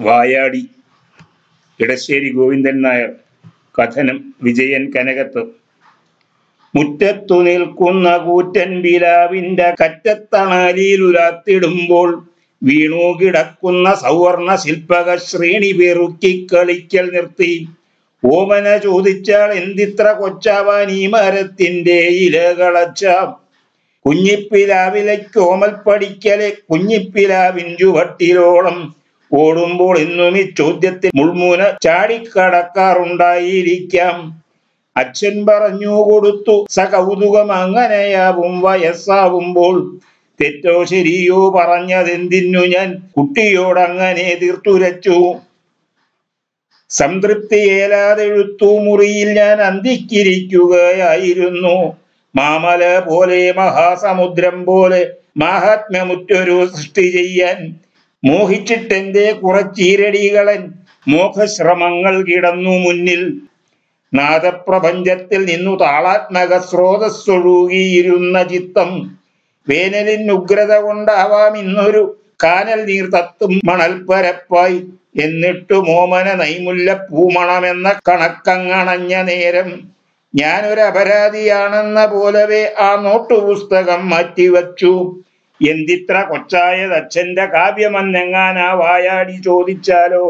വായാടി. ഇടശ്ശേരി ഗോവിന്ദൻ നായർ കഥനം വിജയൻ കനകത്ത്. മുറ്റത്തു നിൽക്കുന്ന കൂറ്റൻ ബിലാവിന്റെ കറ്റത്തണലിൽ ഉരാത്തിടുമ്പോൾ വീണു കിടക്കുന്ന സൗവർണ ശില്പക ശ്രേണി പെറുക്കി കളിക്കൽ നിർത്തി. ഓമന ചോദിച്ചാൽ എന്തിത്ര കൊച്ചാവാൻ ഈ മരത്തിന്റെ ഇലകളച്ചാം കുഞ്ഞിപ്പിലാവിലേക്ക് ഓമൽ പഠിക്കലെ കുഞ്ഞിപ്പിലാവിൻ ചുവട്ടിലോളം ഓടുമ്പോൾ ഇന്നും ഈ ചോദ്യത്തിൽ മുൾമൂന ചാടിക്കടക്കാറുണ്ടായിരിക്കാം. അച്ഛൻ പറഞ്ഞു കൊടുത്തു സകൗതുകം അങ്ങനെയാവും വയസ്സാവുമ്പോൾ തെറ്റോ ശരിയോ പറഞ്ഞതെന്തിനു ഞാൻ കുട്ടിയോടങ്ങനെ തീർത്തുരച്ചു സംതൃപ്തിയേലാതെഴുത്തു മുറിയിൽ ഞാൻ അന്തിക്കിരിക്കുകയായിരുന്നു. മാമല പോലെ മഹാസമുദ്രം പോലെ മാഹാത്മ്യമുറ്റൊരു സൃഷ്ടി ചെയ്യാൻ മോഹിച്ചിട്ടെന്റെ കുറച്ചീരടികളൻ മോഹശ്രമങ്ങൾ കിടന്നു മുന്നിൽ. നാദപ്രപഞ്ചത്തിൽ നിന്നു താളാത്മക സ്രോതസ്സൊഴുകിയിരുന്ന ചിത്തം വേനലിൻ ഉഗ്രത കൊണ്ടാവാം ഇന്നൊരു കാനൽ നീർ തത്തും മണൽപ്പരപ്പായി എന്നിട്ടു മോമന നൈമുല്ല പൂമണമെന്ന കണക്കങ്ങണഞ്ഞ നേരം ഞാനൊരു അപരാധിയാണെന്ന പോലവേ ആ നോട്ടുപുസ്തകം മാറ്റിവച്ചു. എന്തിത്ര കൊച്ചായ അച്ഛന്റെ കാവ്യമെന്നെങ്ങാനാ വായാടി ചോദിച്ചാലോ?